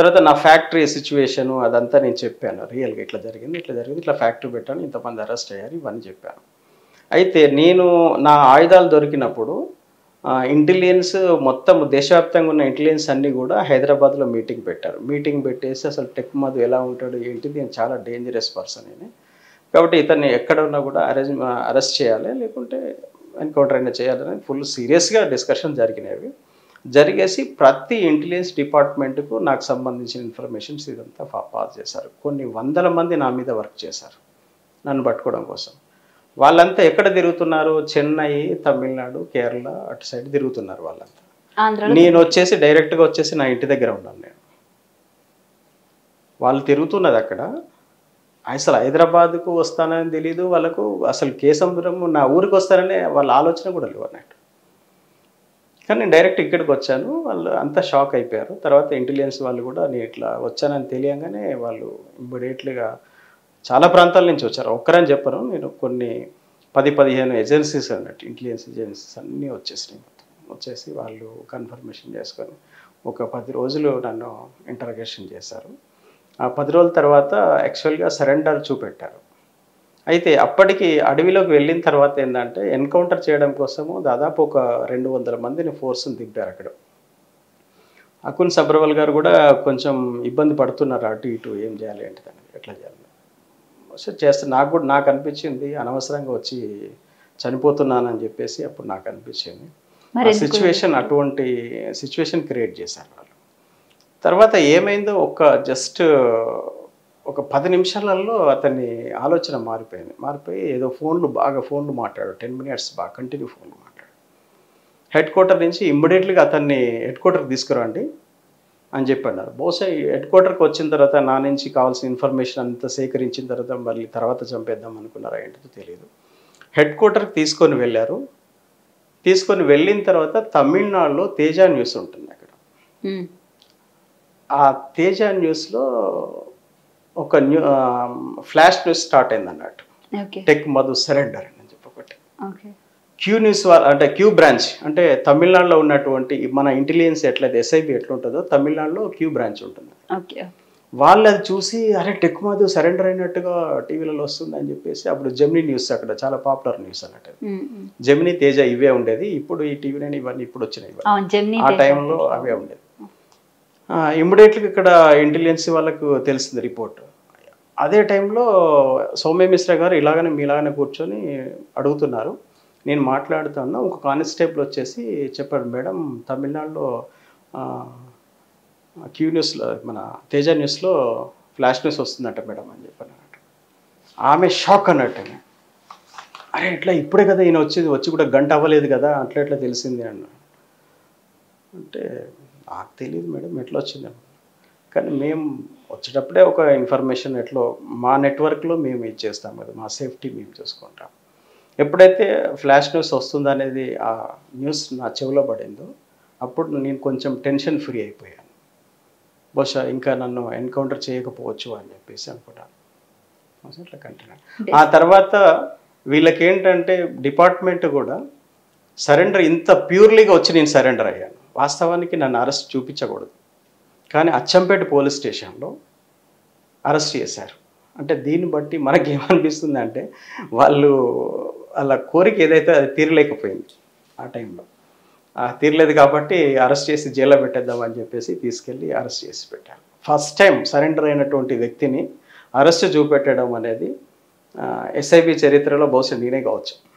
తర్వాత నా factory situation అదంతా నేను చెప్పాను. రియల్గా ఇట్లా జరిగింది ఇట్లా జరిగింది ఇట్లా ఫ్యాక్టరీ పెట్టాను ఇంతమంది అరెస్ట్ అయ్యారు ఇవన్నీ చెప్పాను. అయితే నేను నా ఆయుధాలు దొరికినప్పుడు ఇంటెలిజెన్స్ మొత్తం దేశవ్యాప్తంగా ఉన్న ఇంటెలిజెన్స్ అన్నీ కూడా హైదరాబాద్లో మీటింగ్ పెట్టారు. మీటింగ్ పెట్టేసి అసలు టెక్ మధు ఎలా ఉంటాడు ఏంటిది నేను చాలా డేంజరస్ పర్సన్ అని. కాబట్టి ఇతన్ని ఎక్కడ ఉన్నా కూడా అరెస్ట్ అరెస్ట్ చేయాలి లేకుంటే ఎన్కౌంటర్ అయినా చేయాలని ఫుల్ సీరియస్గా డిస్కషన్ జరిగినవి. జరిగేసి ప్రతి ఇంటెలిజెన్స్ డిపార్ట్మెంట్కు నాకు సంబంధించిన ఇన్ఫర్మేషన్స్ ఇదంతా పాస్ చేశారు. కొన్ని వందల మంది నా మీద వర్క్ చేశారు నన్ను పట్టుకోవడం కోసం. వాళ్ళంతా ఎక్కడ తిరుగుతున్నారు? చెన్నై తమిళనాడు కేరళ అటు సైడ్ తిరుగుతున్నారు వాళ్ళంతా. నేను వచ్చేసి డైరెక్ట్గా వచ్చేసి నా ఇంటి దగ్గర ఉన్నాను నేను. వాళ్ళు తిరుగుతున్నది అక్కడ. అసలు హైదరాబాద్కు వస్తానని తెలీదు వాళ్ళకు. అసలు కేసముద్రం నా ఊరికి వస్తారనే వాళ్ళ ఆలోచన కూడా లేవు అన్నట్టు కానీ నేను డైరెక్ట్ ఇక్కడికి వచ్చాను. వాళ్ళు అంతా షాక్ అయిపోయారు. తర్వాత ఇంటెలిజెన్స్ వాళ్ళు కూడా నేను ఇట్లా వచ్చానని తెలియంగానే వాళ్ళు ఇమ్మీడియట్లీగా చాలా ప్రాంతాల నుంచి వచ్చారు. ఒక్కరని చెప్పను నేను కొన్ని పది పదిహేను ఏజెన్సీస్ అన్నట్టు ఇంటెలిజెన్స్ ఏజెన్సీస్ అన్నీ వచ్చేసినాయి వచ్చేసి వాళ్ళు కన్ఫర్మేషన్ చేసుకొని ఒక పది రోజులు నన్ను ఇంటరగేషన్ చేశారు. ఆ పది రోజుల తర్వాత యాక్చువల్గా సరెండర్ చూపెట్టారు. అయితే అప్పటికి అడవిలోకి వెళ్ళిన తర్వాత ఏంటంటే ఎన్కౌంటర్ చేయడం కోసము దాదాపు ఒక రెండు వందల మందిని ఫోర్స్ని దింపారు అక్కడ. అకున్ సబ్రవల్ గారు కూడా కొంచెం ఇబ్బంది పడుతున్నారు అటు ఇటు ఏం చేయాలి ఏంటిదని ఎట్లా చేయాలి సో చేస్తే నాకు కూడా నాకు అనిపించింది అనవసరంగా వచ్చి చనిపోతున్నానని చెప్పేసి అప్పుడు నాకు అనిపించింది. సిచ్యువేషన్ అటువంటి సిచ్యువేషన్ క్రియేట్ చేశారు వాళ్ళు. తర్వాత ఏమైందో ఒక జస్ట్ ఒక పది నిమిషాలలో అతని ఆలోచన మారిపోయింది. మారిపోయి ఏదో ఫోన్లు బాగా ఫోన్లు మాట్లాడు టెన్ మినిట్స్ బాగా కంటిన్యూ ఫోన్లు మాట్లాడు హెడ్ క్వార్టర్ నుంచి ఇమ్మీడియట్లీగా అతన్ని హెడ్ క్వార్టర్కి తీసుకురండి అని చెప్పన్నారు. బహుశా ఈ హెడ్ క్వార్టర్కి వచ్చిన తర్వాత నా నుంచి కావాల్సిన ఇన్ఫర్మేషన్ అంతా సేకరించిన తర్వాత మళ్ళీ తర్వాత చంపేద్దాం అనుకున్నారా ఏంటో తెలియదు హెడ్ క్వార్టర్కి తీసుకొని వెళ్ళారు. తీసుకొని వెళ్ళిన తర్వాత తమిళనాడులో తేజ న్యూస్ ఉంటుంది అక్కడ. ఆ తేజ న్యూస్లో ఒక న్యూ ఫ్లాష్ న్యూస్ స్టార్ట్ అయింది అన్నట్టు టెక్ మధు సరెండర్ అని చెప్పి ఒకటి. క్యూ న్యూస్ అంటే క్యూ బ్రాంచ్ అంటే తమిళనాడులో ఉన్నటువంటి మన ఇంటెలిజెన్స్ ఎట్లయితే ఎస్ఐబి ఎట్లుంటుందో తమిళనాడులో క్యూ బ్రాంచ్ ఉంటుంది. ఓకే వాళ్ళు అది చూసి అరే టెక్ మధు సరెండర్ అయినట్టుగా టీవీలలో వస్తుంది అని చెప్పేసి అప్పుడు జెమినీ న్యూస్ అక్కడ చాలా పాపులర్ న్యూస్ అన్నట్టు. జెమినీ తేజ ఇవే ఉండేది. ఇప్పుడు ఈ టీవీ నైన్ ఇవన్నీ ఇప్పుడు వచ్చినాయి ఆ. టైంలో అవే ఉండేది. ఇమ్మీడియట్గా ఇక్కడ ఇంటెలిజెన్సీ వాళ్ళకు తెలిసింది రిపోర్ట్ అదే టైంలో సౌమ్య మిశ్రా గారు ఇలాగనే మీలాగనే కూర్చొని అడుగుతున్నారు. నేను మాట్లాడుతున్నా ఒక కానిస్టేబుల్ వచ్చేసి చెప్పాడు మేడం తమిళనాడులో క్యూ న్యూస్లో మన తేజ న్యూస్లో ఫ్లాష్ న్యూస్ వస్తుందంట మేడం అని చెప్పాను ఆమె షాక్ అన్నట్టు అరే ఇట్లా ఇప్పుడే కదా ఈయన వచ్చేది వచ్చి కూడా గంట అవ్వలేదు కదా అట్లా ఎట్లా తెలిసింది అన్న అంటే నాకు తెలియదు మేడం ఎట్లా వచ్చింది కానీ మేము వచ్చేటప్పుడే ఒక ఇన్ఫర్మేషన్ ఎట్లో మా నెట్వర్క్లో మేము ఇచ్చేస్తాం కదా మా సేఫ్టీ మేము చూసుకుంటాం. ఎప్పుడైతే ఫ్లాష్ న్యూస్ వస్తుందనేది ఆ న్యూస్ నా చెవిలో పడిందో అప్పుడు నేను కొంచెం టెన్షన్ ఫ్రీ అయిపోయాను. బహుశా ఇంకా నన్ను ఎన్కౌంటర్ చేయకపోవచ్చు అని చెప్పేసి అనుకుంటాను అట్లా కంటిన్యూ. ఆ తర్వాత వీళ్ళకి ఏంటంటే డిపార్ట్మెంట్ కూడా సరెండర్ ఇంత ప్యూర్లీగా వచ్చి నేను సరెండర్ అయ్యాను. వాస్తవానికి నన్ను అరెస్ట్ చూపించకూడదు. కానీ అచ్చంపేట పోలీస్ స్టేషన్లో అరెస్ట్ చేశారు. అంటే దీన్ని బట్టి మనకి ఏమనిపిస్తుంది అంటే వాళ్ళు వాళ్ళ కోరిక ఏదైతే అది తీరలేకపోయింది ఆ టైంలో. తీరలేదు కాబట్టి అరెస్ట్ చేసి జైల్లో పెట్టేద్దాం అని చెప్పేసి తీసుకెళ్ళి అరెస్ట్ చేసి పెట్టారు. ఫస్ట్ టైం సరెండర్ అయినటువంటి వ్యక్తిని అరెస్ట్ చూపెట్టడం అనేది ఎస్ఐబి చరిత్రలో బహుశా నేనే కావచ్చు.